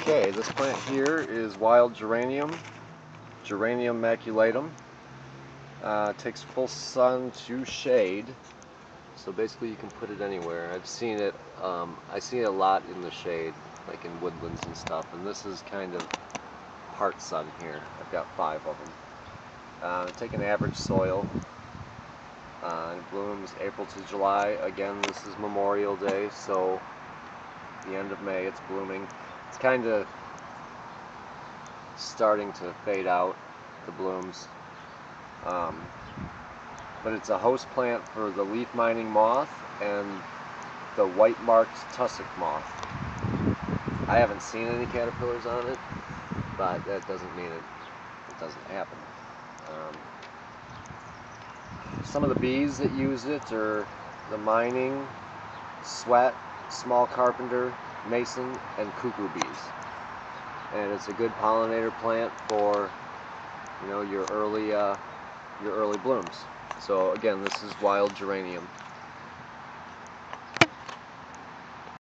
Okay, this plant here is wild geranium, Geranium maculatum. Uh, takes full sun to shade, so basically you can put it anywhere. I've seen it, um, I see it a lot in the shade, like in woodlands and stuff, and this is kind of part sun here. I've got five of them. Uh, take an average soil. Uh, it blooms April to July. Again, this is Memorial Day, so the end of May it's blooming. It's kind of starting to fade out, the blooms. Um, but it's a host plant for the leaf mining moth and the white-marked tussock moth. I haven't seen any caterpillars on it, but that doesn't mean it, it doesn't happen. Um, some of the bees that use it are the mining, sweat, small carpenter, mason, and cuckoo bees. And it's a good pollinator plant for, you know, your early, uh, your early blooms. So again, this is wild geranium.